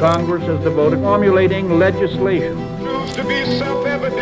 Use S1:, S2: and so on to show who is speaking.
S1: Congress has devoted formulating legislation.
S2: Proves to be self-evident